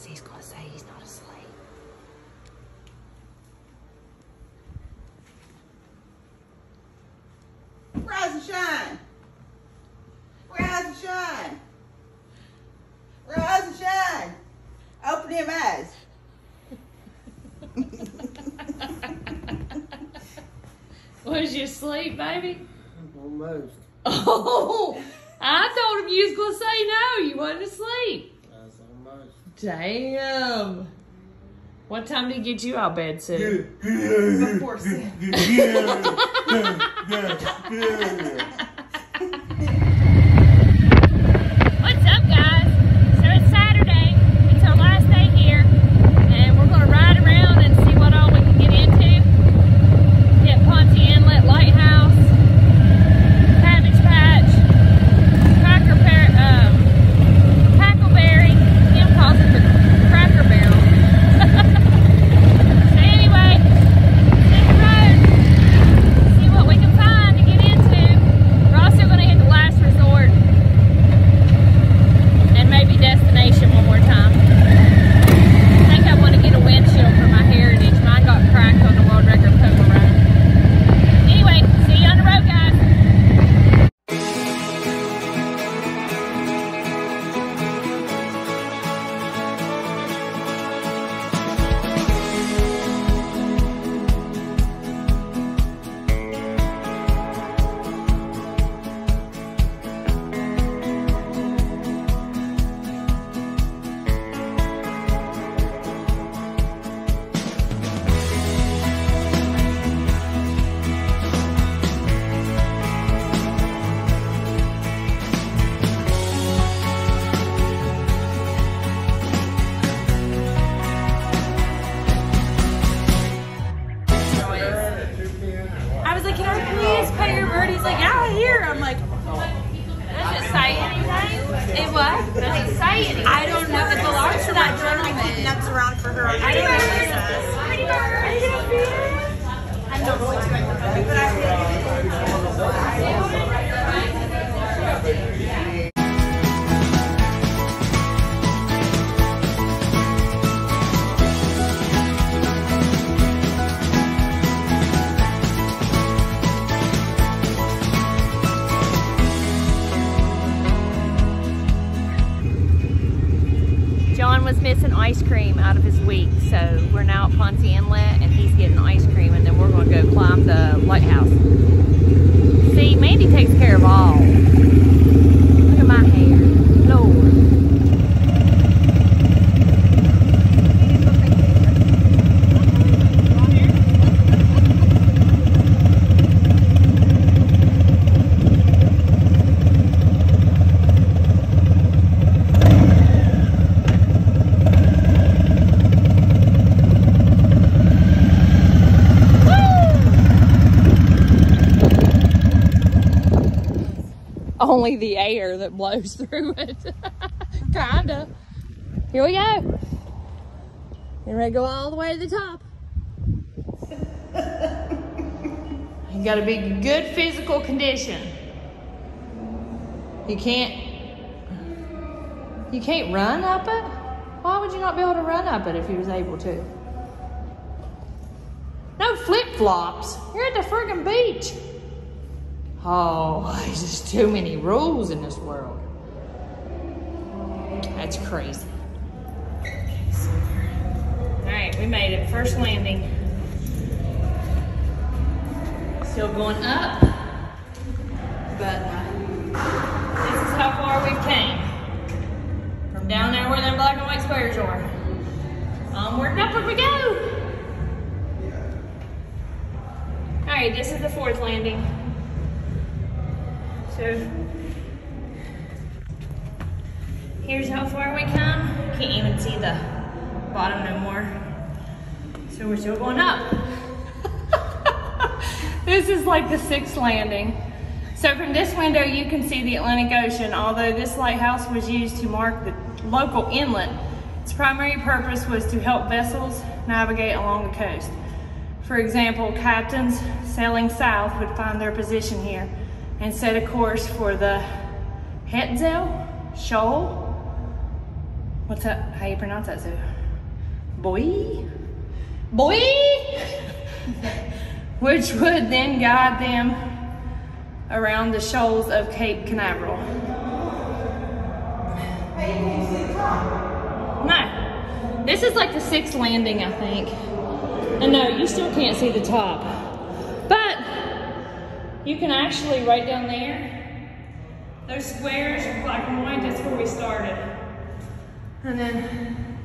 Because he's going to say he's not asleep. Rise and shine. Rise and shine. Rise and shine. Open them eyes. Was you asleep, baby? Almost. Oh, I told him you was going to say no. You wasn't asleep. That's almost. Damn. What time did he get you out of bed, Sue? Before sin. Like, can I please pay your bird? He's like, yeah, here. I'm like, say anything? It what? Say anything? I don't know. It belongs to that gentleman. Nuts around for her. I don't know. Pretty bird. I don't know what but I John was missing ice cream out of his week, so we're now at Ponce Inlet and he's getting ice cream and then we're going to go climb the lighthouse. See, Mandy takes care of all. Look at my hair. Only the air that blows through it. Kinda. Here we go. You ready to go all the way to the top? You gotta be good physical condition. You can't you can't run up it? Why would you not be able to run up it if you was able to? No flip flops. You're at the friggin' beach. Oh, there's just too many rules in this world. That's crazy. All right, we made it. First landing. Still going up, but uh, this is how far we've came. From down there where them black and white squares are. Onward and upward we go. All right, this is the fourth landing. So here's how far we come. Can't even see the bottom no more. So we're still going up. this is like the sixth landing. So from this window you can see the Atlantic Ocean. Although this lighthouse was used to mark the local inlet, its primary purpose was to help vessels navigate along the coast. For example, captains sailing south would find their position here and set a course for the Hetzel Shoal What's up? How you pronounce that, Sue? Boy? Boy? Which would then guide them around the shoals of Cape Canaveral. No. This is like the sixth landing, I think. And no, you still can't see the top. But you can actually, right down there, those squares are black and white, that's where we started. And then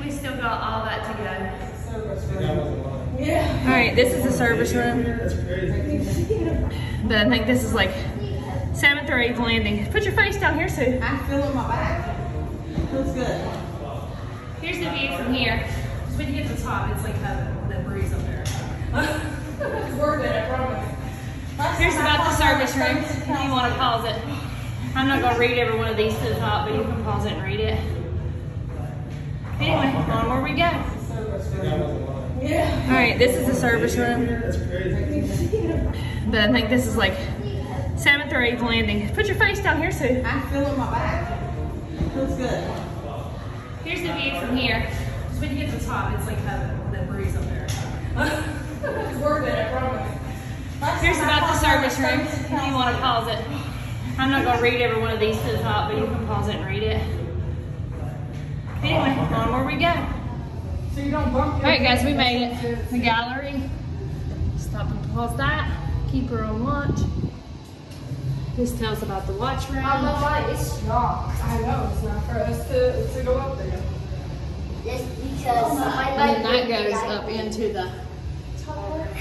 we still got all that to go. Yeah. All right, this is the service room. But I think this is like seventh or eighth landing. Put your face down here, Sue. I feel feeling my back. Feels good. Here's the view from here. Just when you get to the top, it's like heaven, that breeze up there. it's worth it, I promise. Here's about the service room, if you want to pause it. I'm not going to read every one of these to the top, but you can pause it and read it. Anyway, onward we go. All right, this is the service room. But I think this is like seventh or eighth landing. Put your face down here, Sue. I'm feeling my back. Feels good. Here's the view from here. Just when you get to the top, it's like heaven, that breeze up there. it's worth it, I promise. Here's about the service room, if you want to pause it. I'm not going to read every one of these to the top, but you can pause it and read it. Anyway, onward we go. So you don't bump All right, guys, we made it. The gallery. Stop and pause that. Keep her on watch. This tells about the watch room. I why it's not. I know, it's not for us to, to go up there. It's because my And then that goes up into the,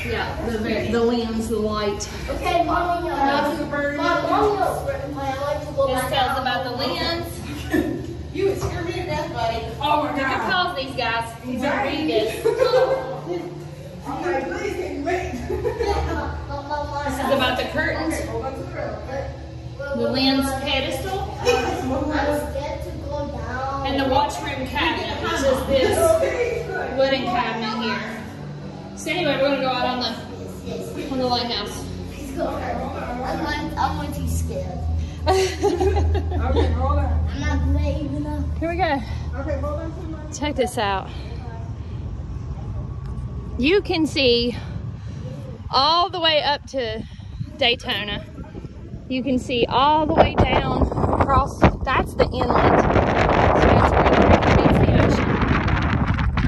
yeah, the, the lens, the light. Okay, mommy, uh, Super mom, mommy, uh, my light to go This tells out. about the lens. You would scare me to death, buddy. Oh my You can god. pause these guys. You can read this. I'm like, please, can you wait? This is about the curtains, the lens pedestal, I'm scared to go down. and the watch room cabinet, which is this wooden cabinet here. So anyway, we're gonna go out on the on the lighthouse. I'm not, I'm way too scared. Okay, hold on. I'm not brave enough. Here we go. Okay, hold on. Check this out. You can see all the way up to Daytona. You can see all the way down across. That's the inlet. So that's where the river meets the ocean.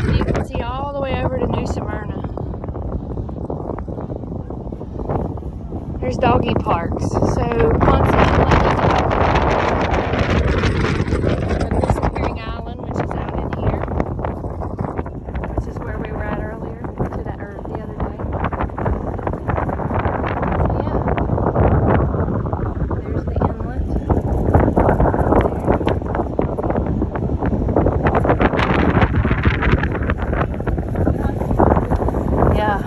So you can see all the way over to New Smyrna. There's doggy parks. So Ponce Inlet is up. The Disappearing Island, which is out in here which is where we were at earlier, to that, or the other day. So yeah, there's the inlet. There. Yeah.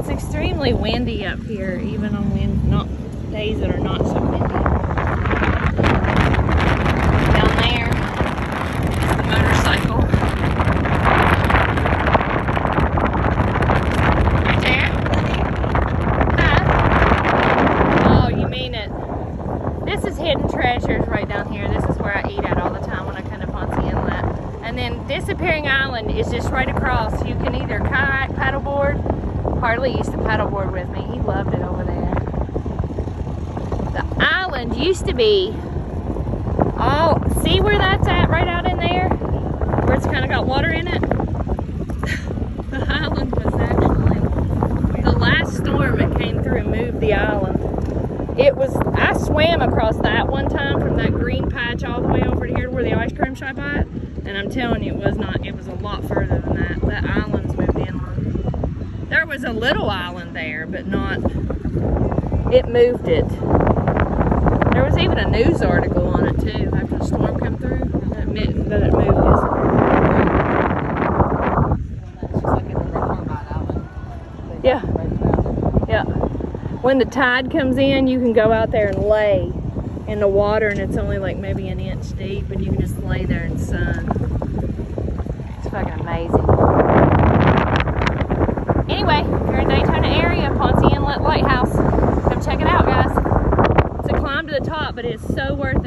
It's extremely windy up here, even on wind, not days that are not so windy. Down there is the motorcycle. Right there? Huh? Oh, you mean it. This is Hidden Treasures right down here. This is where I eat at all the time when I come to Ponce Inlet. And then Disappearing Island is just right across. You can either kayak, paddleboard. Harley used to paddleboard with me. He loved it over there. The island used to be all, see where that's at right out in there? Where it's kind of got water in it? the island was actually, the last storm that came through and moved the island. It was, I swam across that one time from that green patch all the way over to here where the ice cream shop at. And I'm telling you, it was not, it was a lot further than that. That island's moved inland. There was a little island there, but not, it moved it. There was even a news article on it too after the storm come through that it, that it moved his. Yeah. Yeah. When the tide comes in, you can go out there and lay in the water and it's only like maybe an inch deep and you can just lay there in sun. It's fucking amazing. Anyway, if you're in Daytona area, Ponce Inlet Lighthouse, come check it but it's so worth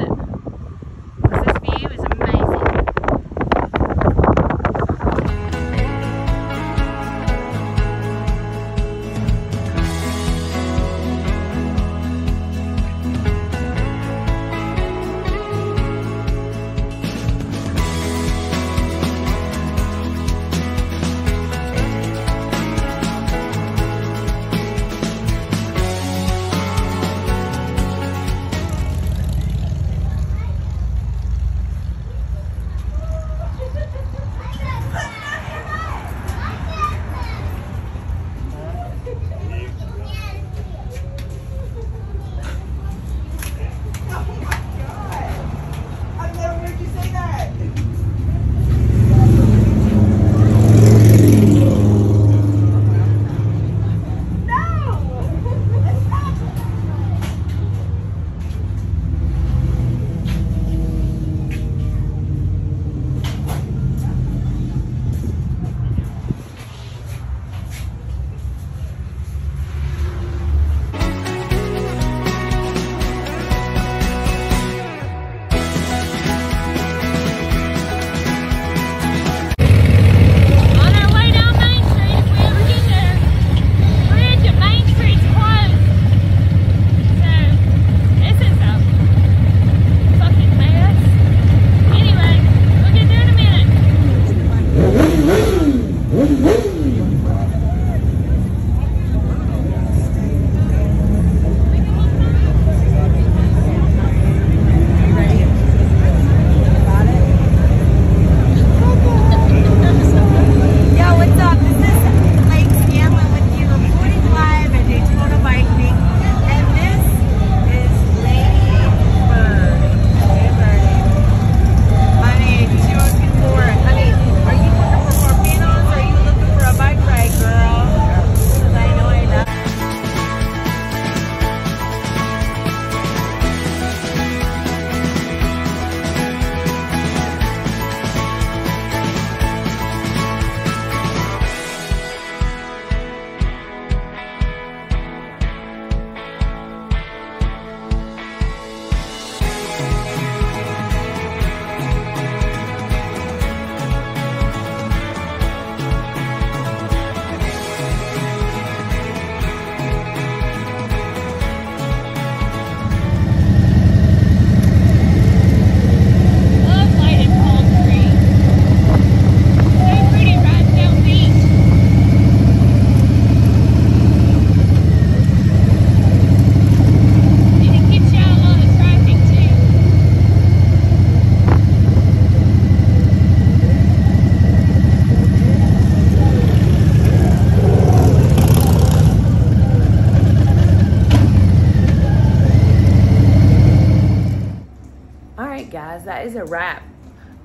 is a wrap.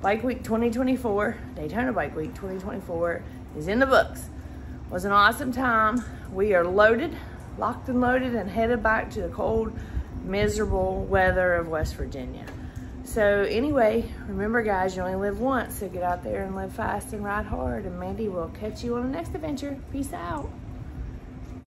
Bike Week 2024, Daytona Bike Week 2024 is in the books. Was an awesome time. We are loaded, locked and loaded, and headed back to the cold, miserable weather of West Virginia. So anyway, remember guys, you only live once, so get out there and live fast and ride hard. And Mandy will catch you on the next adventure. Peace out.